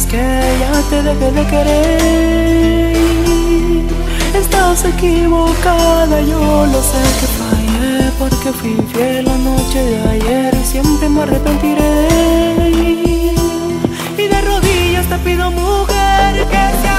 que ya te dejé de querer. Estás equivocada, yo lo sé que fallé porque fui infiel la noche de ayer y siempre me arrepentiré. Y de rodillas te pido mujer que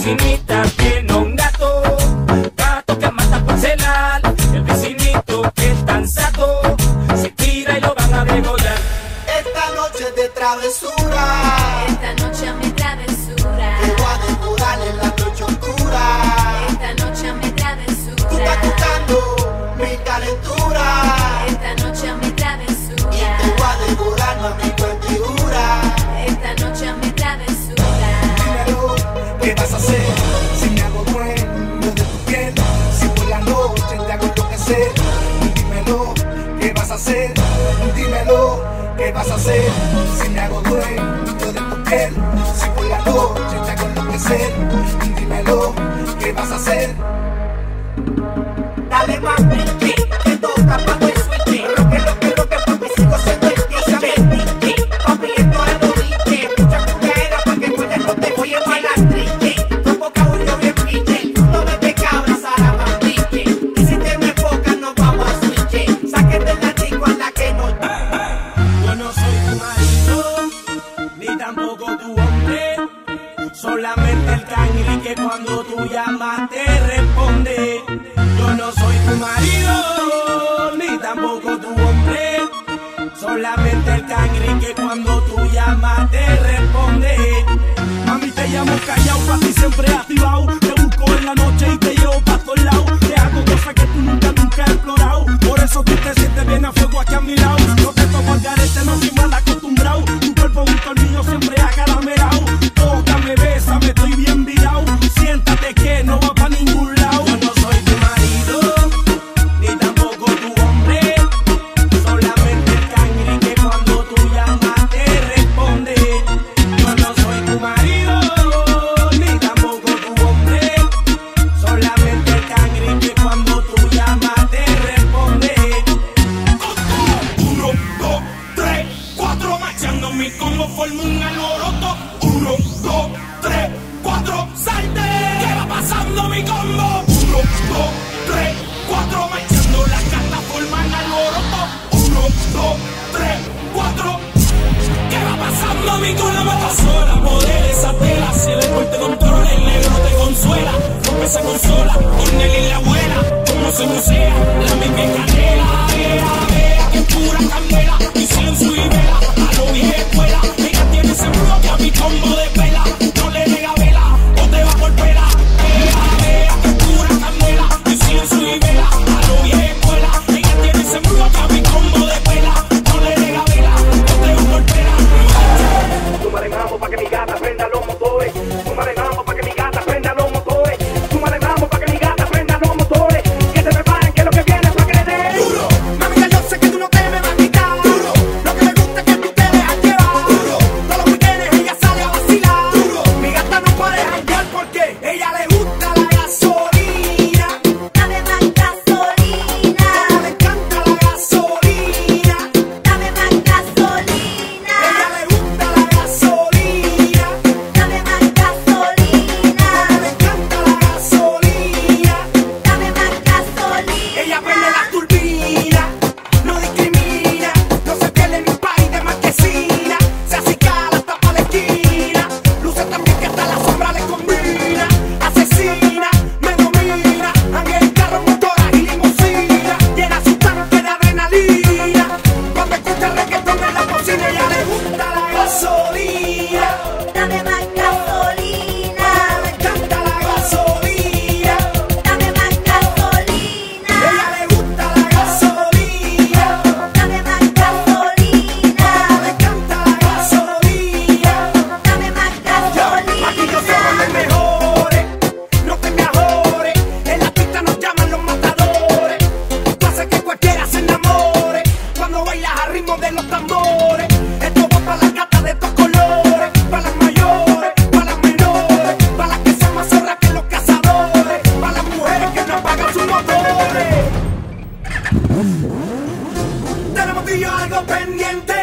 vecinita tiene un gato, gato que mata por. El vecinito que es tan sato, se tira y lo van a degollar. Esta noche de travesura. vas a hacer si me hago dueño de tu piel? Si por la noche te hago enloquecer, dímelo, ¿qué vas a hacer? Dale más, tu marido, ni tampoco tu hombre. Solamente el cangre que cuando tú llamas te responde. Mami, te llamo callao, pa' ti siempre activado. Te busco en la noche y te llevo pa' todos lados. Te hago cosas que tú nunca, nunca has explorado. Por eso tú te sientes bien a fuego aquí a mi lado. No te tomo al garete, no soy mal acostumbrado. Tu cuerpo junto al mío siempre y algo pendiente.